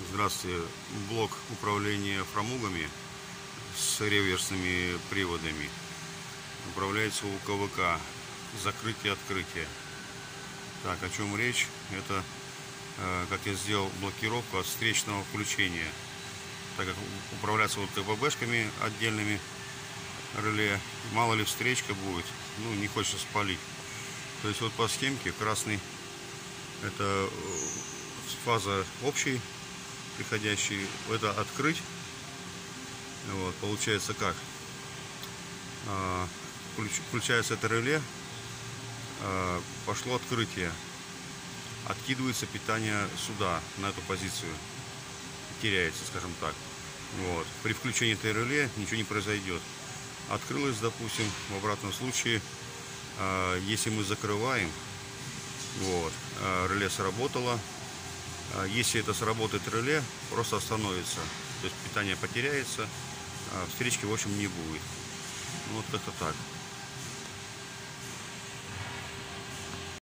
Здравствуйте. Блок управления фрамугами с реверсными приводами управляется у КВК. Закрытие-открытие. Так, о чем речь? Это э, как я сделал блокировку от встречного включения. Так как управляться вот КББшками отдельными реле, мало ли встречка будет, ну не хочется спалить. То есть вот по схемке красный это э, фаза общей приходящий, это открыть. Вот, получается как? А, включается это реле, а, пошло открытие. Откидывается питание сюда, на эту позицию. Теряется, скажем так. Вот. При включении этой реле ничего не произойдет. Открылось, допустим, в обратном случае, а, если мы закрываем, вот, реле сработало, если это сработает реле, просто остановится. То есть питание потеряется, а встречки в общем не будет. Вот как-то так.